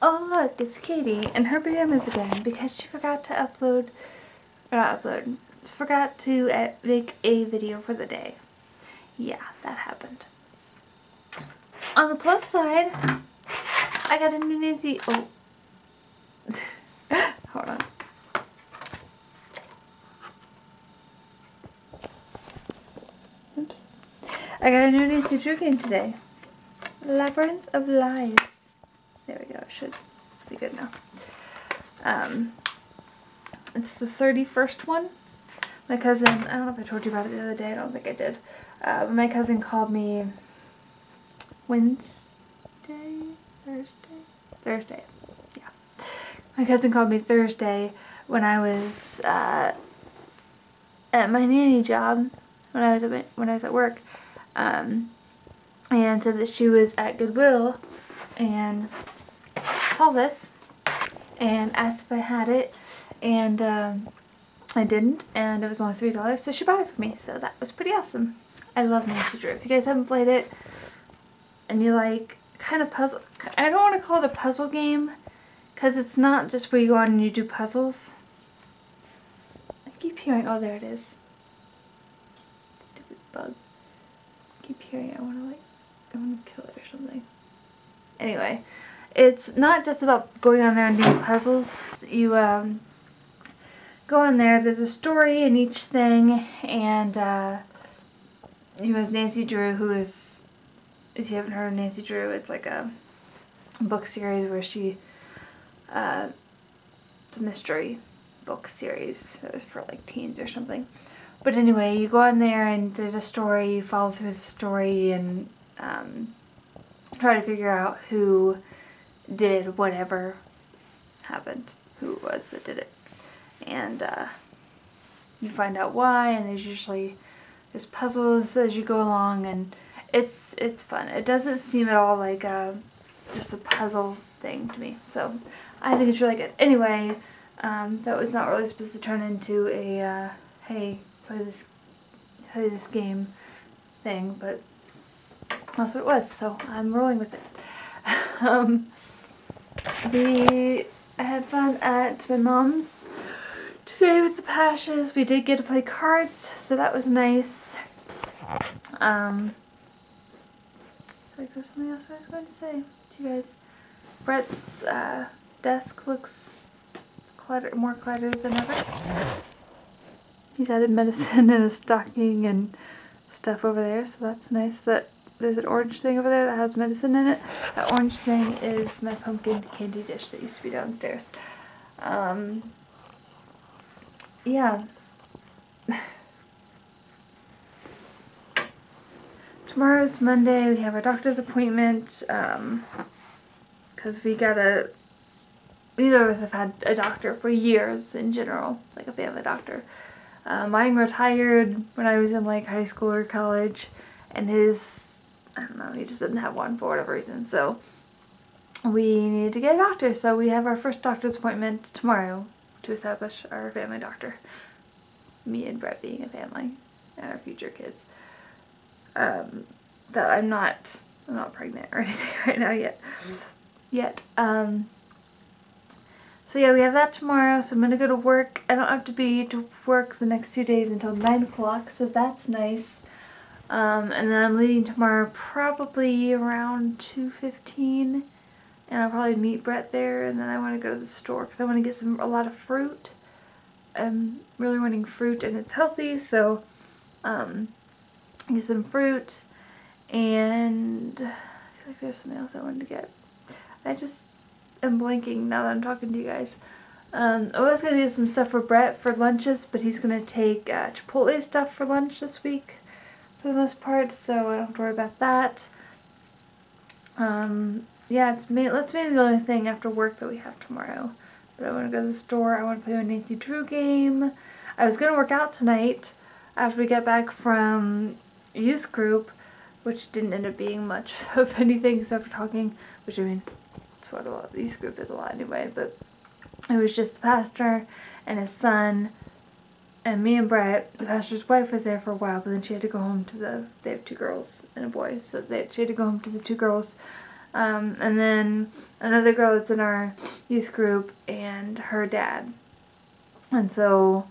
oh look, it's Katie in her pajamas again because she forgot to upload, or not upload, she forgot to uh, make a video for the day. Yeah, that happened. On the plus side, I got a new Nancy, oh, hold on. Oops. I got a new Nancy Drew game today. Labyrinth of Lies. There we go. It should be good now. Um, it's the 31st one. My cousin, I don't know if I told you about it the other day. I don't think I did. Uh, my cousin called me Wednesday, Thursday, Thursday. Yeah. My cousin called me Thursday when I was uh, at my nanny job when I was at when I was at work, um, and said that she was at Goodwill and saw this and asked if I had it and um, I didn't and it was only three dollars so she bought it for me so that was pretty awesome. I love Nancy Drew. If you guys haven't played it and you like kind of puzzle I don't want to call it a puzzle game because it's not just where you go on and you do puzzles. I keep hearing oh there it is bug. I keep hearing I want to like, I want to kill it or something. Anyway, it's not just about going on there and doing puzzles. You um, go on there, there's a story in each thing, and uh, you have Nancy Drew, who is, if you haven't heard of Nancy Drew, it's like a book series where she, uh, it's a mystery book series that was for like teens or something. But anyway, you go on there and there's a story, you follow through the story and um, try to figure out who did whatever happened, who it was that did it. And uh, you find out why and there's usually there's puzzles as you go along and it's it's fun. It doesn't seem at all like a, just a puzzle thing to me. So I think it's really good. Anyway, um, that was not really supposed to turn into a, uh, hey, play this play this game thing, but that's what it was, so I'm rolling with it. um, I had fun at my mom's today with the Pashes. We did get to play cards, so that was nice. Um, I like there's something else I was going to say to you guys. Brett's uh, desk looks clutter more cluttered than ever. He's added medicine and a stocking and stuff over there, so that's nice. That There's an orange thing over there that has medicine in it. That orange thing is my pumpkin candy dish that used to be downstairs. Um, yeah. Tomorrow's Monday. We have our doctor's appointment um, because we got a neither of us have had a doctor for years in general, like a family doctor. Uh, mine retired when I was in like high school or college and his, I don't know, he just didn't have one for whatever reason. So we needed to get a doctor. So we have our first doctor's appointment tomorrow to establish our family doctor. Me and Brett being a family and our future kids. Um, that I'm not, I'm not pregnant or anything right now yet. Yet. Um, so yeah, we have that tomorrow, so I'm going to go to work. I don't have to be to work the next two days until 9 o'clock, so that's nice. Um, and then I'm leaving tomorrow probably around 2.15, and I'll probably meet Brett there, and then I want to go to the store because I want to get some a lot of fruit. I'm really wanting fruit, and it's healthy, so um, get some fruit, and I feel like there's something else I wanted to get. I just am blanking now that I'm talking to you guys. Um, I was going to get some stuff for Brett for lunches, but he's going to take uh, Chipotle stuff for lunch this week for the most part, so I don't have to worry about that. Um, yeah, it's that's mainly the only thing after work that we have tomorrow. But I want to go to the store. I want to play my Nancy Drew game. I was going to work out tonight after we get back from youth group, which didn't end up being much of anything except for talking, which I mean, that's what a lot youth group is a lot anyway, but it was just the pastor and his son and me and Brett. The pastor's wife was there for a while, but then she had to go home to the, they have two girls and a boy, so they, she had to go home to the two girls Um, and then another girl that's in our youth group and her dad. And so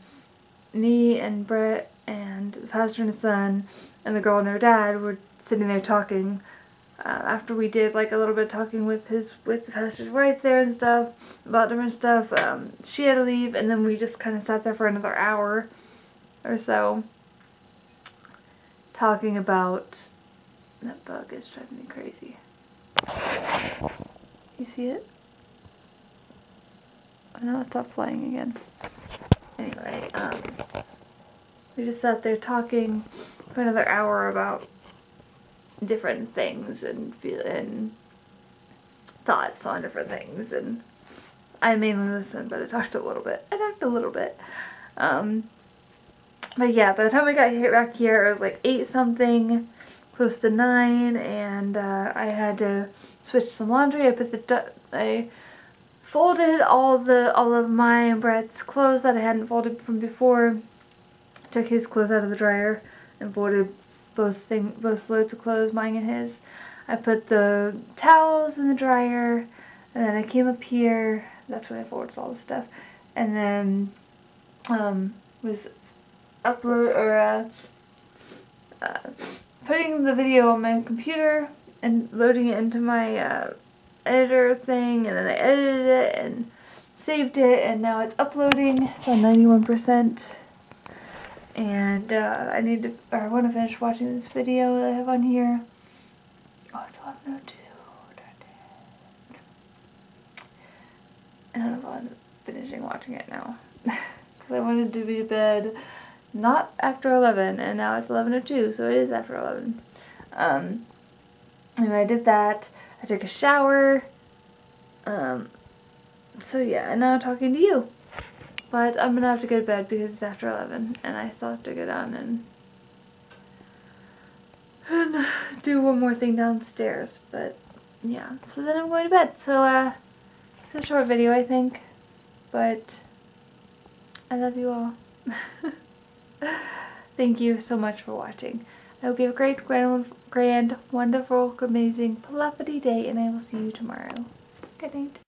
me and Brett and the pastor and his son and the girl and her dad were sitting there talking uh, after we did like a little bit of talking with his with the pastor's wife there and stuff about different stuff um, she had to leave and then we just kind of sat there for another hour or so talking about that bug is driving me crazy. You see it? I know it stopped flying again. Anyway um, we just sat there talking for another hour about different things and and thoughts on different things and I mainly listened but I talked a little bit. I talked a little bit. Um, but yeah, by the time we got hit back here it was like 8 something, close to 9 and uh, I had to switch some laundry. I put the I folded all the all of my and Brett's clothes that I hadn't folded from before. Took his clothes out of the dryer and folded both thing both loads of clothes, mine and his. I put the towels in the dryer, and then I came up here. That's when I folded all the stuff, and then um, was upload or uh, uh, putting the video on my computer and loading it into my uh, editor thing, and then I edited it and saved it, and now it's uploading. It's on 91% and uh, I need to, or I want to finish watching this video that I have on here. Oh, it's 11.02, And I don't know if I'm finishing watching it now. Because I wanted to be to bed not after 11, and now it's 11.02, so it is after 11. Um, and I did that. I took a shower. Um, so yeah, and now I'm talking to you. But I'm gonna have to go to bed because it's after 11 and I still have to go down and, and do one more thing downstairs. But yeah, so then I'm going to bed. So uh, it's a short video I think, but I love you all. Thank you so much for watching. I hope you have a great, grand, grand, wonderful, amazing, fluffy day, and I will see you tomorrow. Good night.